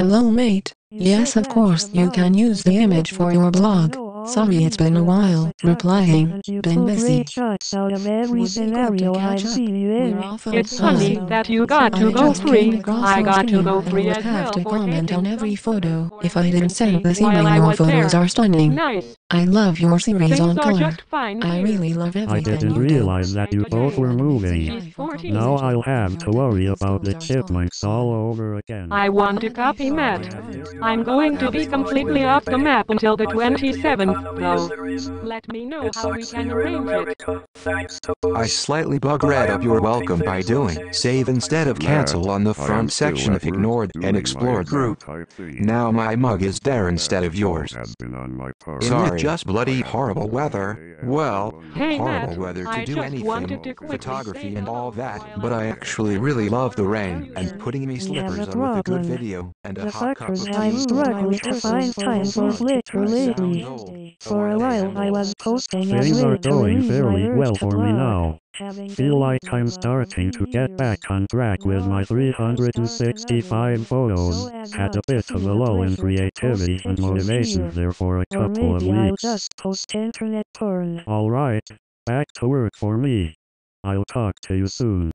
Hello mate. Yes of course you can use the image for your blog. Sorry it's been a while. Replying. Been busy. shots out of every scenario I've seen you. It's funny that you got to go just free. I your got to stream go and free would as have well to comment on every photo. If I didn't send this email your photos are stunning. Nice. I love your series Things on color. I really love everything. I didn't realize that you both were moving. Now I'll have to worry about the chipmunks all over again. I want to copy Matt. I'm going to be completely off the map until the 27th, though. Let me know how we can arrange it. I slightly bug read up your welcome by doing save instead of cancel on the front section of ignored and explored group. Now my mug is there instead of yours. Isn't it just bloody horrible weather? Well, Hey, horrible Matt, weather to I do anything, to photography and all that, but I actually really love the rain and putting me slippers a on with a good video and a The hot cup of fuckers tea. have struggled to find time for Flickr lately. For a while I was posting as Things are going very well for me now. Feel like I'm starting to get back on track with my 365 photos. Had a bit of a lull in creativity and motivation there for a couple of weeks. just post internet porn. Alright, back to work for me. I'll talk to you soon.